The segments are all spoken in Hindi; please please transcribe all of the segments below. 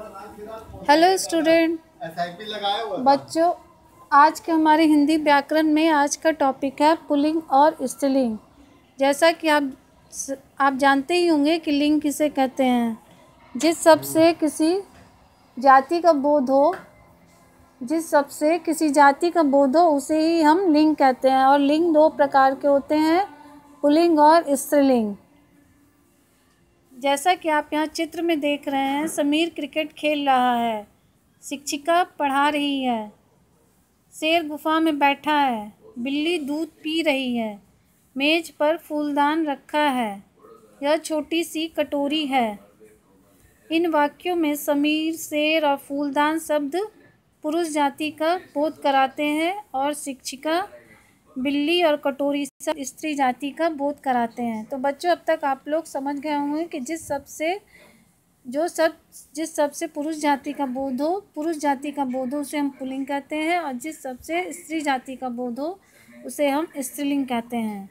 Hello student. बच्चों आज के हमारे हिंदी व्याकरण में आज का टॉपिक है पुलिंग और स्त्रीलिंग जैसा कि आप आप जानते ही होंगे कि लिंग किसे कहते हैं। जिस शब्द से किसी जाति का बोध हो जिस शब्द से किसी जाति का बोध हो उसे ही हम लिंग कहते हैं। और लिंग दो प्रकार के होते हैं पुलिंग और स्त्रीलिंग जैसा कि आप यहाँ चित्र में देख रहे हैं, समीर क्रिकेट खेल रहा है। शिक्षिका पढ़ा रही है। शेर गुफा में बैठा है। बिल्ली दूध पी रही है। मेज पर फूलदान रखा है। यह छोटी सी कटोरी है। इन वाक्यों में समीर, शेर और फूलदान शब्द पुरुष जाति का बोध कराते हैं और शिक्षिका बिल्ली और कटोरी सब स्त्री जाति का बोध कराते हैं। तो बच्चों, अब तक आप लोग समझ गए होंगे कि जिस सबसे, जो सब, जिस सबसे पुरुष जाति का बोध हो, पुरुष जाति का बोध हो, उसे हम पुलिंग कहते हैं और जिस सबसे स्त्री जाति का बोध हो, उसे हम स्त्रीलिंग कहते हैं।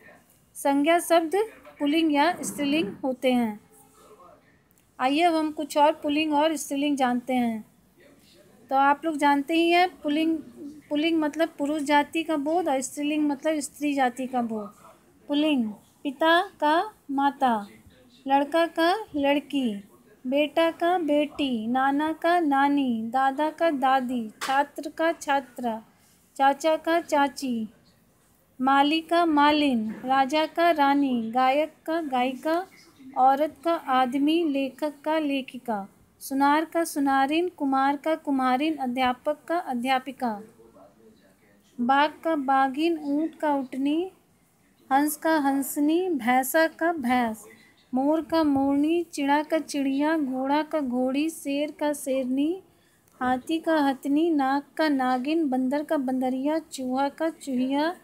संज्ञा शब्द पुलिंग या स्त्रीलिंग होते हैं। आइए अब हम कुछ और पुलिंग और स्त्रीलिंग जानते हैं। तो आप लोग जानते ही हैं, पुलिंग पुलिंग मतलब पुरुष जाति का बोध और स्त्रीलिंग मतलब स्त्री जाति का बोध। पुलिंग, पिता का माता, लड़का का लड़की, बेटा का बेटी, नाना का नानी, दादा का दादी, छात्र का छात्रा, चाचा का चाची, माली का मालिन, राजा का रानी, गायक का गायिका, औरत का आदमी, लेखक का लेखिका। सुनार का सुनारिन, कुमार का कुमारिन, अध्यापक का अध्यापिका। बाघ का बाघिन, ऊँट का उठनी, हंस का हंसनी, भैंसा का भैंस, मोर का मोरनी, चिड़ा का चिड़िया, घोड़ा का घोड़ी, शेर का शेरनी, हाथी का हथनी, नाग का नागिन, बंदर का बंदरिया, चूहा का चूहिया,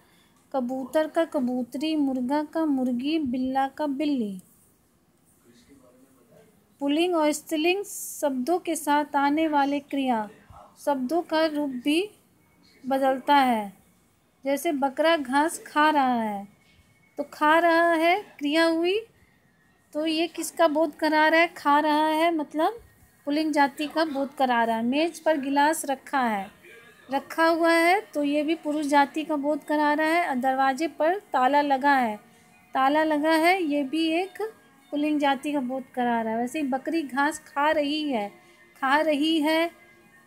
कबूतर का कबूतरी, मुर्गा का मुर्गी, बिल्ला का बिल्ली। पुलिंग और स्त्रीलिंग शब्दों के साथ आने वाले क्रिया शब्दों का रूप भी बदलता है। जैसे बकरा घास खा रहा है तो खा रहा है, क्रिया हुई तो ये किसका बोध करा रहा है? खा रहा है मतलब पुलिंग जाति का बोध करा रहा है। मेज पर गिलास रखा है, रखा हुआ है तो ये भी पुरुष जाति का बोध करा रहा है। और दरवाजे पर ताला लगा है, ताला लगा है, ये भी एक पुलिंग जाति का बोध करा रहा है। वैसे ही बकरी घास खा रही है। खा रही है,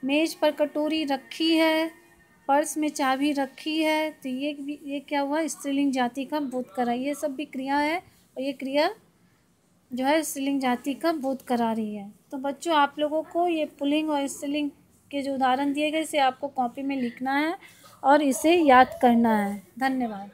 मेज पर कटोरी रखी है, पर्स में चाबी रखी है। तो ये भी, ये क्या हुआ? स्त्रीलिंग जाति का बोध करा ये सब भी क्रिया है और ये क्रिया जो है स्त्रीलिंग जाति का बोध करा रही है। तो बच्चों, आप लोगों को ये पुलिंग और स्त्रीलिंग के जो उदाहरण दिए गए, इसे आपको कॉपी में लिखना है और इसे याद करना है। धन्यवाद।